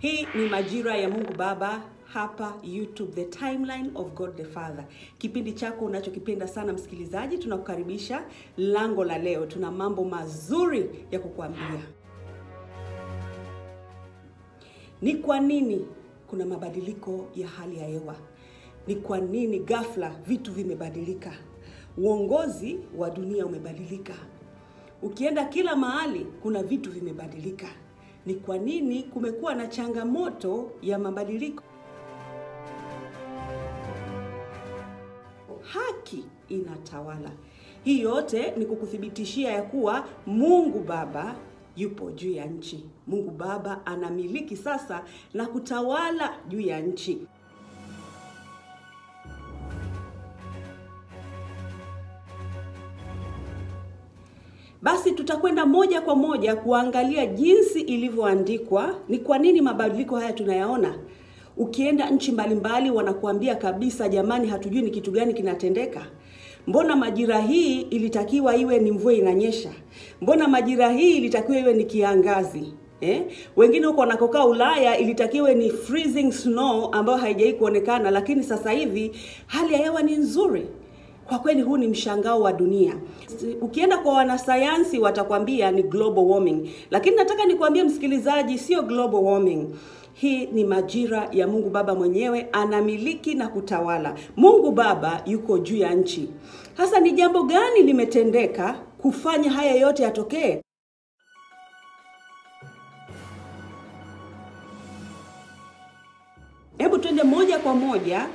Hii ni majira ya Mungu Baba hapa YouTube, the timeline of God the Father, kipindi chako unachokipenda sana msikilizaji. Tunakukaribisha lango la leo, tuna mambo mazuri ya kukuambia. Ni kwa nini kuna mabadiliko ya hali ya hewa? Ni kwa nini ghafla vitu vimebadilika? Uongozi wa dunia umebadilika. Ukienda kila mahali kuna vitu vimebadilika. Ni kwa nini kumekuwa na changamoto ya mabadiliko? Haki inatawala. Hii yote ni kukuthibitishia ya kuwa Mungu Baba yupo juu ya nchi. Mungu Baba anamiliki sasa na kutawala juu ya nchi. Tutakwenda moja kwa moja kuangalia jinsi ilivyoandikwa, ni kwa nini mabadiliko haya tunayaona. Ukienda nchi mbalimbali, wanakuambia kabisa, jamani, hatujui ni kitu gani kinatendeka. Mbona majira hii ilitakiwa iwe ni mvua inanyesha? Mbona majira hii ilitakiwa iwe ni kiangazi? Eh? Wengine huko wanakokaa Ulaya ilitakiwa ni freezing snow ambayo haijai kuonekana, lakini sasa hivi hali ya hewa ni nzuri. Kwa kweli huu ni mshangao wa dunia. Ukienda kwa wanasayansi watakwambia ni global warming, lakini nataka nikwambie msikilizaji, sio global warming. Hii ni majira ya Mungu Baba mwenyewe, anamiliki na kutawala. Mungu Baba yuko juu ya nchi. Sasa ni jambo gani limetendeka kufanya haya yote yatokee? Hebu twende moja kwa moja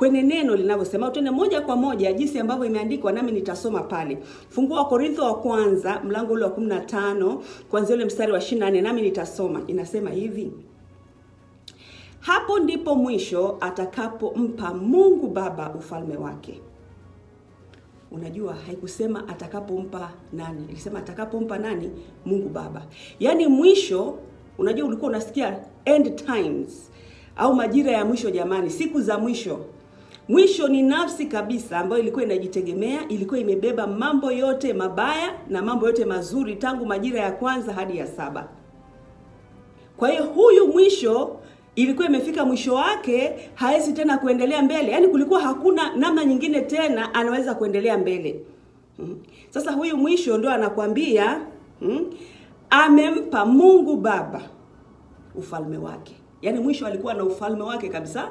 kwenye neno linavyosema, utende moja kwa moja jinsi ambavyo imeandikwa, nami nitasoma pale. Fungua wa Korintho wa kwanza mlango ule wa 15 kuanzia ule mstari wa 24, nami nitasoma. Inasema hivi: hapo ndipo mwisho atakapompa Mungu Baba ufalme wake. Unajua, haikusema atakapompa nani, ilisema atakapompa nani? Mungu Baba. Yaani mwisho, unajua ulikuwa unasikia end times au majira ya mwisho. Jamani, siku za mwisho. Mwisho ni nafsi kabisa ambayo ilikuwa inajitegemea, ilikuwa imebeba mambo yote mabaya na mambo yote mazuri tangu majira ya kwanza hadi ya saba. Kwa hiyo huyu mwisho ilikuwa imefika mwisho wake, hawezi tena kuendelea mbele. Yaani kulikuwa hakuna namna nyingine tena anaweza kuendelea mbele. Hmm. Sasa huyu mwisho ndio anakwambia hmm, amempa Mungu Baba ufalme wake. Yaani mwisho alikuwa na ufalme wake kabisa.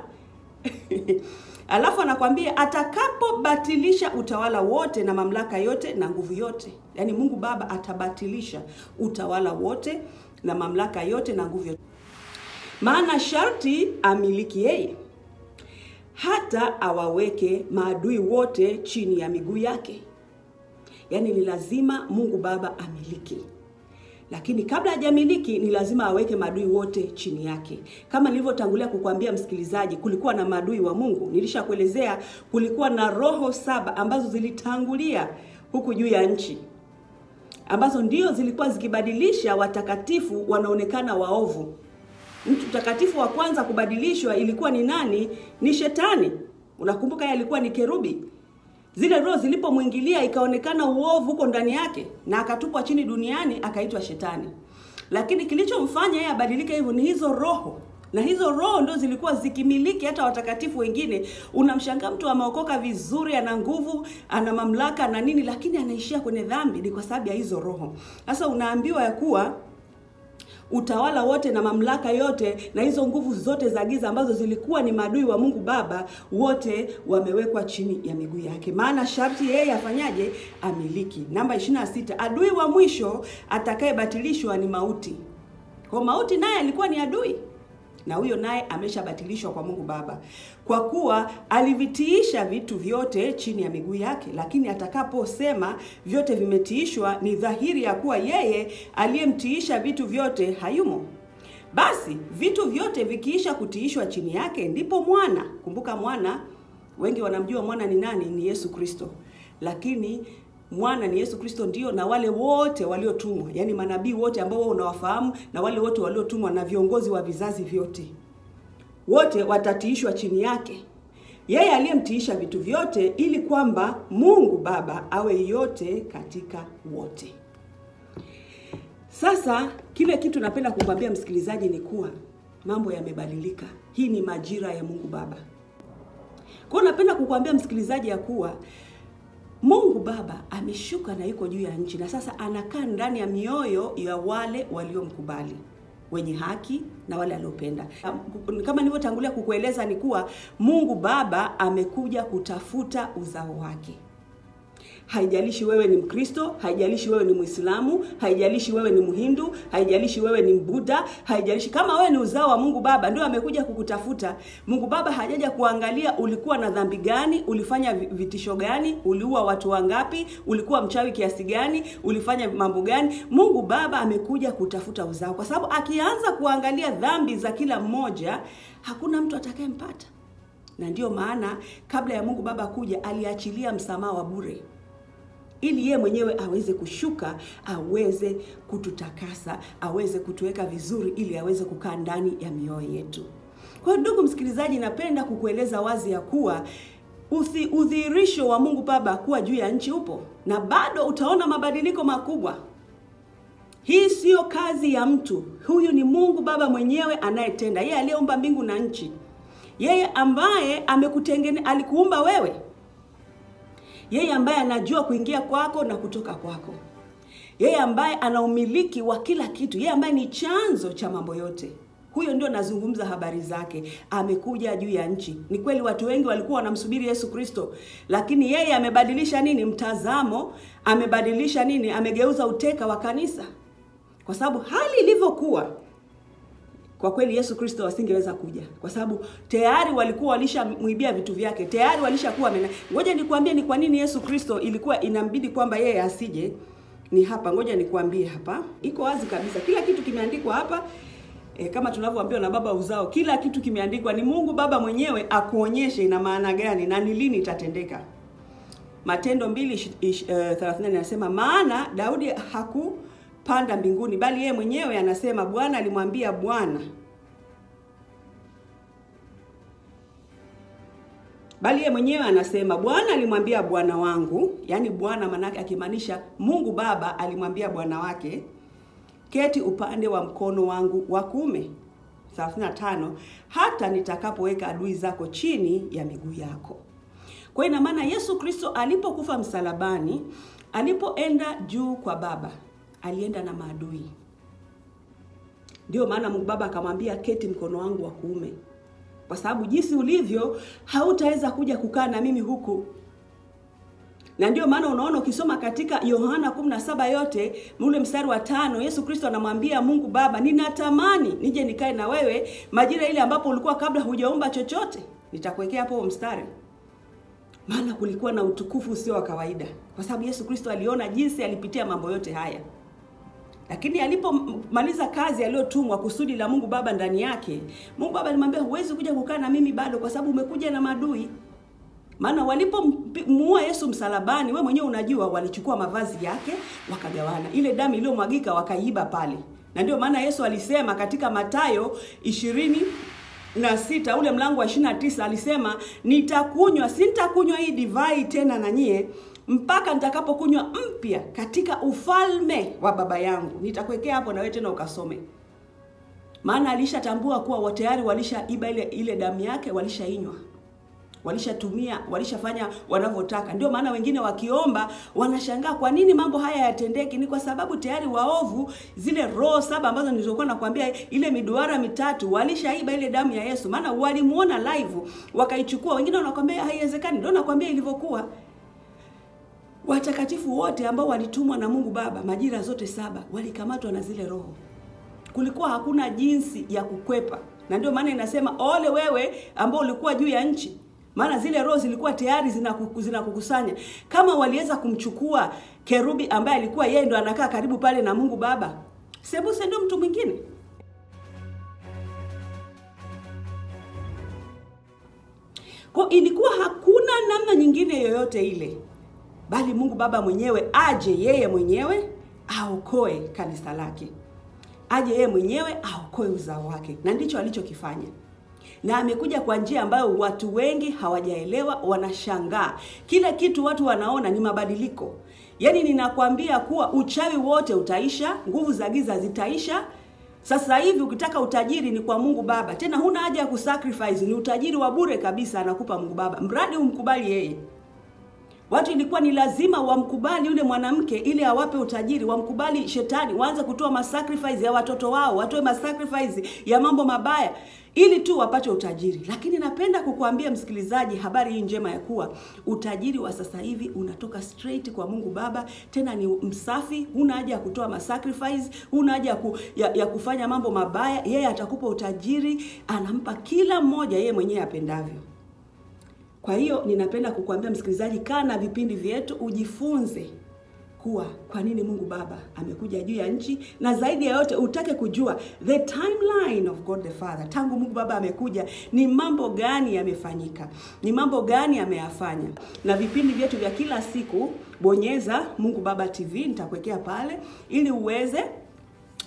Alafu anakwambia atakapobatilisha utawala wote na mamlaka yote na nguvu yote. Yaani Mungu Baba atabatilisha utawala wote na mamlaka yote na nguvu yote. Maana sharti amiliki yeye, hata awaweke maadui wote chini ya miguu yake. Yaani ni lazima Mungu Baba amiliki lakini kabla hajamiliki ni lazima aweke maadui wote chini yake. Kama nilivyotangulia kukwambia msikilizaji, kulikuwa na maadui wa Mungu. Nilishakuelezea kulikuwa na roho saba ambazo zilitangulia huku juu ya nchi, ambazo ndio zilikuwa zikibadilisha watakatifu wanaonekana waovu. Mtu mtakatifu wa kwanza kubadilishwa ilikuwa ni nani? Ni Shetani. Unakumbuka yeye alikuwa ni kerubi zile roho zilipomwingilia ikaonekana uovu huko ndani yake, na akatupwa chini duniani, akaitwa Shetani. Lakini kilichomfanya yeye abadilike hivyo ni hizo roho, na hizo roho ndio zilikuwa zikimiliki hata watakatifu wengine. Unamshangaa mtu ameokoka vizuri, ana nguvu, ana mamlaka na nini, lakini anaishia kwenye dhambi. Ni kwa sababu ya hizo roho. Sasa unaambiwa ya kuwa utawala wote na mamlaka yote na hizo nguvu zote za giza ambazo zilikuwa ni maadui wa Mungu Baba, wote wamewekwa chini ya miguu yake. Maana sharti yeye afanyaje? Amiliki. Namba 26, adui wa mwisho atakayebatilishwa ni mauti. Kwa mauti naye alikuwa ni adui na huyo naye ameshabatilishwa kwa Mungu Baba, kwa kuwa alivitiisha vitu vyote chini ya miguu yake. Lakini atakaposema vyote vimetiishwa, ni dhahiri ya kuwa yeye aliyemtiisha vitu vyote hayumo. Basi vitu vyote vikiisha kutiishwa chini yake, ndipo mwana. Kumbuka mwana, wengi wanamjua mwana ni nani? Ni Yesu Kristo, lakini mwana ni Yesu Kristo ndio, na wale wote waliotumwa, yaani manabii wote ambao unawafahamu na wale wote waliotumwa na viongozi wa vizazi vyote, wote watatiishwa chini yake. Yeye aliyemtiisha vitu vyote, ili kwamba Mungu Baba awe yote katika wote. Sasa kile kitu napenda kukwambia msikilizaji ni kuwa mambo yamebadilika. Hii ni majira ya Mungu Baba. Kwa napenda kukwambia msikilizaji ya kuwa Mungu Baba ameshuka na yuko juu ya nchi na sasa anakaa ndani ya mioyo ya wale waliomkubali, wenye haki na wale aliopenda. Kama nilivyotangulia kukueleza ni kuwa Mungu Baba amekuja kutafuta uzao wake. Haijalishi wewe ni Mkristo, haijalishi wewe ni Muislamu, haijalishi wewe ni Mhindu, haijalishi wewe ni mbuda haijalishi kama wewe ni uzao wa Mungu Baba, ndio amekuja kukutafuta. Mungu Baba hajaja kuangalia ulikuwa na dhambi gani, ulifanya vitisho gani, uliua watu wangapi, ulikuwa mchawi kiasi gani, ulifanya mambo gani. Mungu Baba amekuja kutafuta uzao, kwa sababu akianza kuangalia dhambi za kila mmoja, hakuna mtu atakayempata. Na ndiyo maana kabla ya Mungu Baba kuja, aliachilia msamaha wa bure ili yeye mwenyewe aweze kushuka, aweze kututakasa, aweze kutuweka vizuri, ili aweze kukaa ndani ya mioyo yetu. Kwa hiyo, ndugu msikilizaji, napenda kukueleza wazi ya kuwa udhihirisho wa Mungu Baba kuwa juu ya nchi upo na bado utaona mabadiliko makubwa. Hii siyo kazi ya mtu, huyu ni Mungu Baba mwenyewe anayetenda, yeye aliyeumba mbingu na nchi, yeye ambaye amekutengene, alikuumba wewe yeye ambaye anajua kuingia kwako na kutoka kwako, yeye ambaye ana umiliki wa kila kitu, yeye ambaye ni chanzo cha mambo yote. Huyo ndio nazungumza habari zake, amekuja juu ya nchi. Ni kweli watu wengi walikuwa wanamsubiri Yesu Kristo, lakini yeye amebadilisha nini? Mtazamo. Amebadilisha nini? Amegeuza uteka wa kanisa, kwa sababu hali ilivyokuwa kwa kweli Yesu Kristo wasingeweza kuja kwa sababu tayari walikuwa walishamwibia vitu vyake, tayari walishakuwa mena. Ngoja nikwambie ni kwa nini Yesu Kristo ilikuwa inambidi kwamba yeye asije. Ni hapa, ngoja nikwambie hapa, iko wazi kabisa, kila kitu kimeandikwa hapa. E, kama tunavyoambiwa na baba uzao, kila kitu kimeandikwa. Ni Mungu Baba mwenyewe akuonyeshe ina maana gani na ni lini itatendeka. Matendo 2:30 anasema, maana Daudi hakupanda mbinguni, bali yeye mwenyewe anasema, Bwana alimwambia Bwana bali yeye mwenyewe anasema Bwana alimwambia Bwana wangu, yaani Bwana manake akimaanisha Mungu Baba alimwambia Bwana wake, keti upande wa mkono wangu wa kuume. 35 hata nitakapoweka adui zako chini ya miguu yako. Kwa ina maana Yesu Kristo alipokufa msalabani, alipoenda juu kwa Baba, alienda na maadui. Ndio maana Mungu Baba akamwambia keti mkono wangu wa kuume kwa sababu jinsi ulivyo hautaweza kuja kukaa na mimi huku. Na ndio maana unaona ukisoma katika Yohana 17 yote ule mstari wa tano, Yesu Kristo anamwambia Mungu Baba, ninatamani nije nikae na wewe majira ile ambapo ulikuwa kabla hujaumba chochote. Nitakuwekea hapo mstari, maana kulikuwa na utukufu usio wa kawaida, kwa sababu Yesu Kristo aliona jinsi alipitia mambo yote haya lakini alipomaliza kazi aliyotumwa, kusudi la Mungu Baba ndani yake, Mungu Baba alimwambia huwezi kuja kukaa na mimi bado, kwa sababu umekuja na madui. Maana walipomuua Yesu msalabani, we mwenyewe unajua, walichukua mavazi yake wakagawana, ile damu iliyomwagika wakaiiba pale. Na ndio maana Yesu alisema katika Mathayo ishirini na sita ule mlango wa ishirini na tisa alisema, nitakunywa sintakunywa hii divai tena na nyie mpaka nitakapokunywa mpya katika ufalme wa Baba yangu. Nitakuwekea hapo na wewe tena ukasome, maana alishatambua kuwa tayari walishaiba ile ile damu yake, walishainywa, walishatumia, walishafanya wanavyotaka. Ndio maana wengine wakiomba wanashangaa kwa nini mambo haya yatendeki. Ni kwa sababu tayari waovu, zile roho saba ambazo nilizokuwa nakwambia, ile miduara mitatu, walishaiba ile damu ya Yesu, maana walimuona live wakaichukua. Wengine wanakwambia haiwezekani. Ndio nakwambia ilivyokuwa watakatifu wote ambao walitumwa na Mungu Baba majira zote saba walikamatwa na zile roho. Kulikuwa hakuna jinsi ya kukwepa, na ndio maana inasema ole wewe ambao ulikuwa juu ya nchi, maana zile roho zilikuwa tayari zinakukusanya. Zina kama waliweza kumchukua kerubi ambaye alikuwa yeye ndo anakaa karibu pale na Mungu Baba, sebuse ndio mtu mwingine. Kwa ilikuwa hakuna namna nyingine yoyote ile bali Mungu Baba mwenyewe aje yeye mwenyewe aokoe kanisa lake, aje yeye mwenyewe aokoe uzao wake, na ndicho alichokifanya. Na amekuja kwa njia ambayo watu wengi hawajaelewa, wanashangaa. Kila kitu watu wanaona ni mabadiliko. Yaani ninakwambia kuwa uchawi wote utaisha, nguvu za giza zitaisha, Sasa hivi ukitaka utajiri ni kwa Mungu Baba, tena huna haja ya kusacrifice, ni utajiri wa bure kabisa anakupa Mungu Baba, mradi umkubali yeye. Watu ilikuwa ni lazima wamkubali yule mwanamke ili awape utajiri, wamkubali shetani, waanze kutoa masacrifice ya watoto wao, watoe masacrifice ya mambo mabaya ili tu wapate utajiri. Lakini napenda kukuambia msikilizaji, habari hii njema ya kuwa utajiri wa sasa hivi unatoka straight kwa Mungu Baba, tena ni msafi. Huna haja ya kutoa masacrifice, huna haja ku, ya, ya kufanya mambo mabaya. Yeye atakupa utajiri, anampa kila mmoja yeye mwenyewe apendavyo. Kwa hiyo ninapenda kukuambia msikilizaji, kaa na vipindi vyetu ujifunze kuwa kwa nini Mungu Baba amekuja juu ya nchi, na zaidi ya yote utake kujua the timeline of God the Father. Tangu Mungu Baba amekuja, ni mambo gani yamefanyika, ni mambo gani ameyafanya. Na vipindi vyetu vya kila siku, bonyeza Mungu Baba TV, nitakuwekea pale ili uweze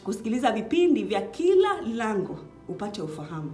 kusikiliza vipindi vya kila lango upate ufahamu.